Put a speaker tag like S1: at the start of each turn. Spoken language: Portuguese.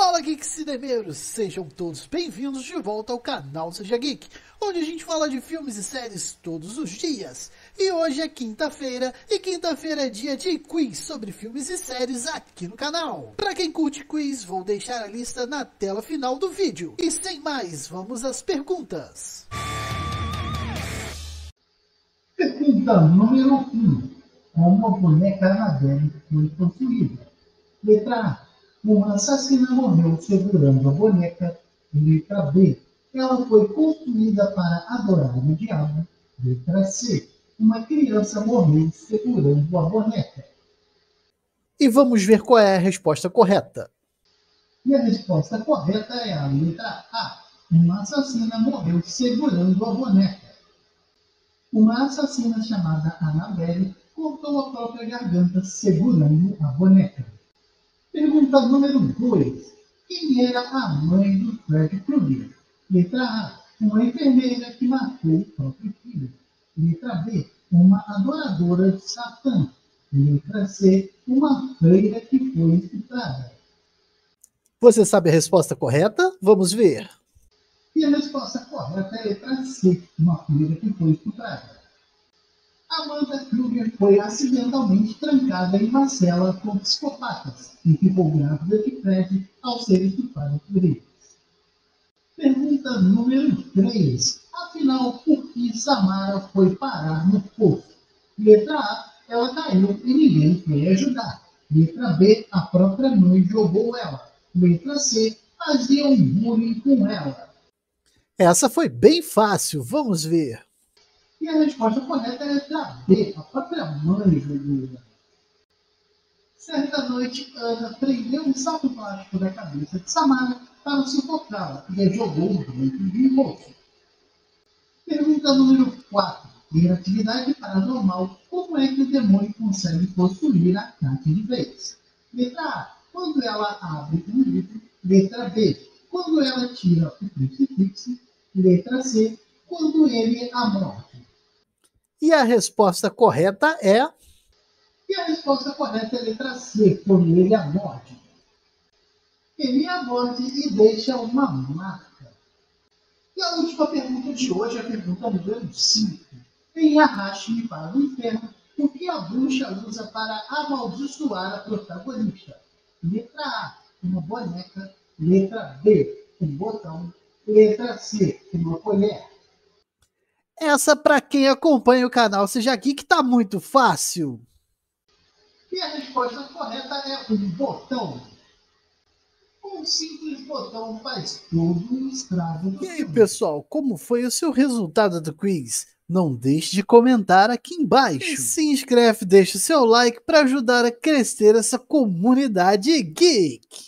S1: Fala Geek Cinemeiros, sejam todos bem-vindos de volta ao canal Seja Geek, onde a gente fala de filmes e séries todos os dias. E hoje é quinta-feira, e quinta-feira é dia de quiz sobre filmes e séries aqui no canal. Para quem curte quiz, vou deixar a lista na tela final do vídeo. E sem mais, vamos às perguntas.
S2: Pergunta número 1. Um. Como a boneca Annabelle foi possuída? Letra A uma assassina morreu segurando a boneca. Letra B. Ela foi construída para adorar o diabo. Letra C. Uma criança morreu segurando a boneca.
S1: E vamos ver qual é a resposta correta.
S2: E a resposta correta é a letra A. Uma assassina morreu segurando a boneca. Uma assassina chamada Annabelle cortou a própria garganta segurando a boneca. Pergunta número 2. Quem era a mãe do Fred Krueger? Letra A. Uma enfermeira que matou o próprio filho. Letra B. Uma adoradora de Satã. Letra C. Uma freira que foi estuprada.
S1: Você sabe a resposta correta? Vamos ver.
S2: E a resposta correta é letra C. Uma freira que foi estuprada. Amanda Kruger foi acidentalmente trancada em uma cela com psicopatas e ficou grávida de Fred ao ser estuprada por eles. Pergunta número 3. Afinal, por que Samara foi parar no poço? Letra A. Ela caiu e ninguém foi ajudar. Letra B. A própria mãe jogou ela. Letra C. Fazia um bullying com ela.
S1: Essa foi bem fácil. Vamos ver.
S2: E a resposta correta é letra B, a própria mãe jogou. Certa noite, Ana prendeu um salto plástico da cabeça de Samara para sufocá-la e a jogou dentro de um bolso. Pergunta número 4. Em atividade paranormal, como é que o demônio consegue possuir a Kate de vez? Letra A. Quando ela abre um livro. Letra B. Quando ela tira o crucifixo. Letra C. Quando ele a morte.
S1: E a resposta correta é.
S2: E a resposta correta é a letra C, quando ele a. Ele a morde e deixa uma marca. E a última pergunta de hoje a pergunta número 5. Em Arraste-me para o Inferno, o que a bruxa usa para amaldiçoar a protagonista? Letra A, uma boneca. Letra B, um botão. Letra C, uma colher.
S1: Essa, para quem acompanha o canal Seja Geek, tá muito fácil.
S2: E a resposta correta é um botão. Um simples botão faz todo um estrago.
S1: E aí, pessoal, como foi o seu resultado do quiz? Não deixe de comentar aqui embaixo. E se inscreve, deixa o seu like para ajudar a crescer essa comunidade geek.